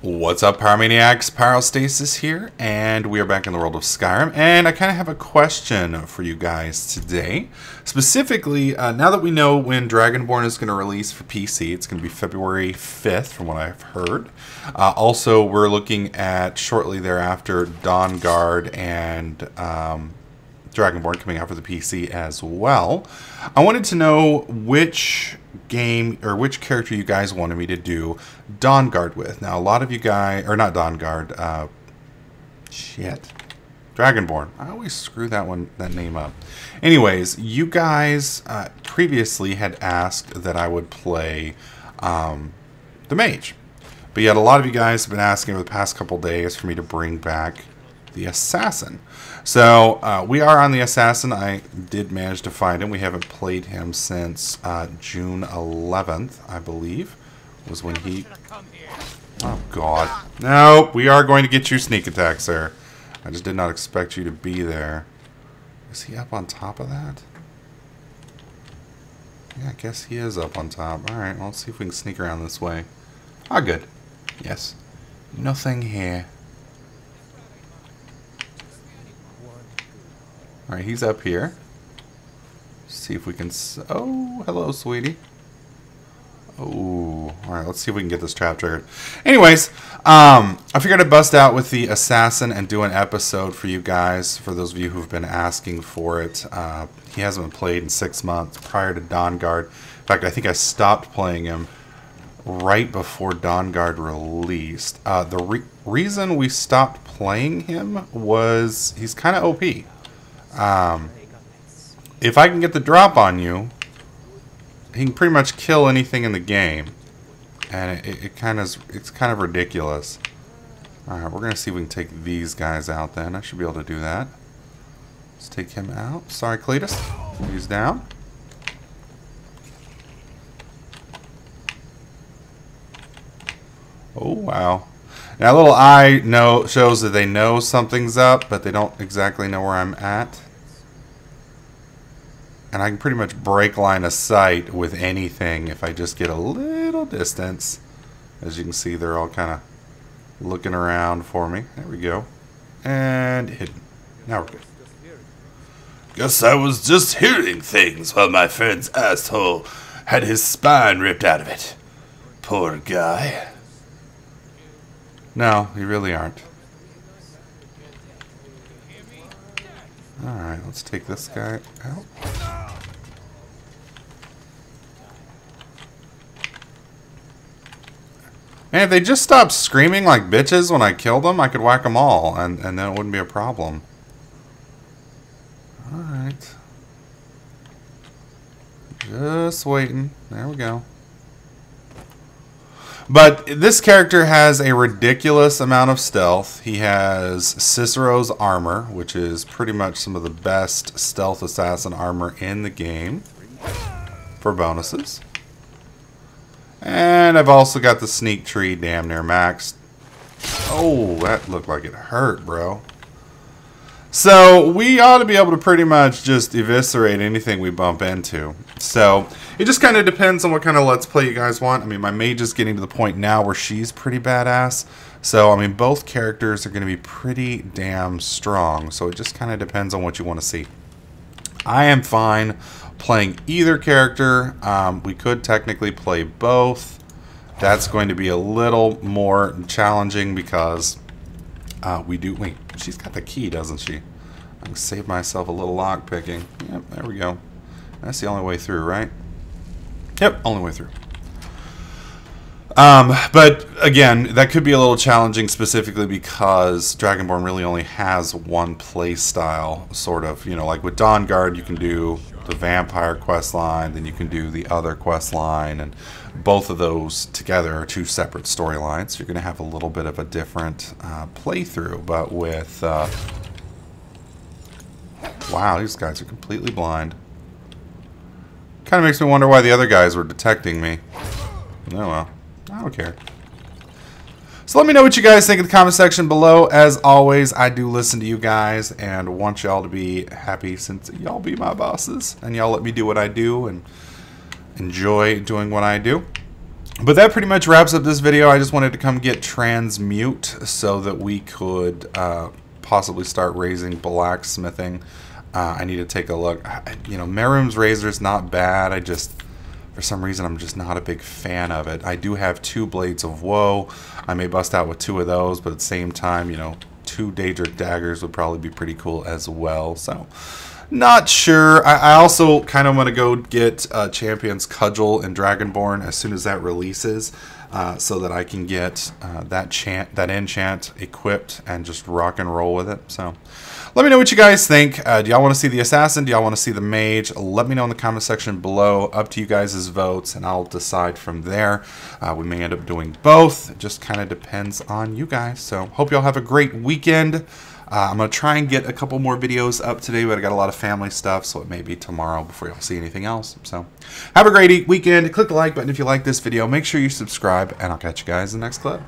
What's up, Pyromaniacs? Pyrostasis here, and we are back in the world of Skyrim. And I kind of have a question for you guys today. Specifically, uh, now that we know when Dragonborn is going to release for PC, it's going to be February 5th, from what I've heard. Uh, also, we're looking at shortly thereafter Dawnguard and um, Dragonborn coming out for the PC as well. I wanted to know which game or which character you guys wanted me to do Dawnguard with. Now, a lot of you guys, or not Dawnguard, uh, shit, Dragonborn. I always screw that one, that name up. Anyways, you guys uh, previously had asked that I would play um, the mage. But yet a lot of you guys have been asking over the past couple days for me to bring back the assassin. So uh, we are on the assassin. I did manage to find him. We haven't played him since uh, June 11th, I believe, was when he. Oh God! No, we are going to get you sneak attack, sir. I just did not expect you to be there. Is he up on top of that? Yeah, I guess he is up on top. Alright, well, let's see if we can sneak around this way. Ah, good. Yes. Nothing here. Alright, he's up here. See if we can... oh, hello, sweetie. Oh, alright, let's see if we can get this trap triggered. Anyways, um, I figured I'd bust out with the Assassin and do an episode for you guys, for those of you who've been asking for it. Uh, he hasn't been played in six months prior to Dawnguard. In fact, I think I stopped playing him right before Dawnguard released. Uh, the re reason we stopped playing him was he's kind of OP. Um, if I can get the drop on you, he can pretty much kill anything in the game, and it, it kind of it's kind of ridiculous. All right, we're gonna see if we can take these guys out. Then I should be able to do that. Let's take him out. Sorry, Cletus. He's down. Oh wow. Now, a little eye know, shows that they know something's up, but they don't exactly know where I'm at. And I can pretty much break line of sight with anything if I just get a little distance. As you can see, they're all kind of looking around for me. There we go. And hidden. Now we're good. Guess I was just hearing things while my friend's asshole had his spine ripped out of it. Poor guy. No, you really aren't. Alright, let's take this guy out. And if they just stopped screaming like bitches when I killed them, I could whack them all, and, and then it wouldn't be a problem. Alright. Just waiting. There we go. But this character has a ridiculous amount of stealth. He has Cicero's armor, which is pretty much some of the best stealth assassin armor in the game for bonuses. And I've also got the sneak tree damn near maxed. Oh, that looked like it hurt, bro. So we ought to be able to pretty much just eviscerate anything we bump into. So it just kind of depends on what kind of let's play you guys want. I mean, my mage is getting to the point now where she's pretty badass. So, I mean, both characters are going to be pretty damn strong. So it just kind of depends on what you want to see. I am fine playing either character. Um, we could technically play both. That's going to be a little more challenging because uh, we do... Wait, she's got the key, doesn't she? I can save myself a little lock picking. Yep, there we go. That's the only way through, right? Yep, only way through. Um, but again, that could be a little challenging specifically because Dragonborn really only has one play style, sort of. You know, like with Dawnguard, you can do the vampire quest line, then you can do the other quest line, and both of those together are two separate storylines. You're going to have a little bit of a different uh, playthrough, but with. Uh, wow, these guys are completely blind. Kind of makes me wonder why the other guys were detecting me. Oh well, I don't care. So let me know what you guys think in the comment section below. As always, I do listen to you guys and want y'all to be happy since y'all be my bosses and y'all let me do what I do and enjoy doing what I do. but that pretty much wraps up this video. I just wanted to come get transmute so that we could uh, possibly start raising blacksmithing. Uh, I need to take a look. You know, Mehrunes' razor is not bad. I just, for some reason, I'm just not a big fan of it. I do have two blades of woe. I may bust out with two of those, but at the same time, you know, two Daedric daggers would probably be pretty cool as well. So, not sure. I, I also kind of want to go get uh, Champion's Cudgel and Dragonborn as soon as that releases, uh, so that I can get uh, that chant, that enchant equipped and just rock and roll with it. So, let me know what you guys think. Uh, do y'all want to see the assassin? Do y'all want to see the mage? Let me know in the comment section below. Up to you guys' votes, and I'll decide from there. Uh, we may end up doing both. It just kind of depends on you guys. So, hope y'all have a great weekend. Uh, I'm going to try and get a couple more videos up today, but I got a lot of family stuff, so it may be tomorrow before y'all see anything else. So, have a great weekend. Click the like button if you like this video. Make sure you subscribe, and I'll catch you guys in the next clip.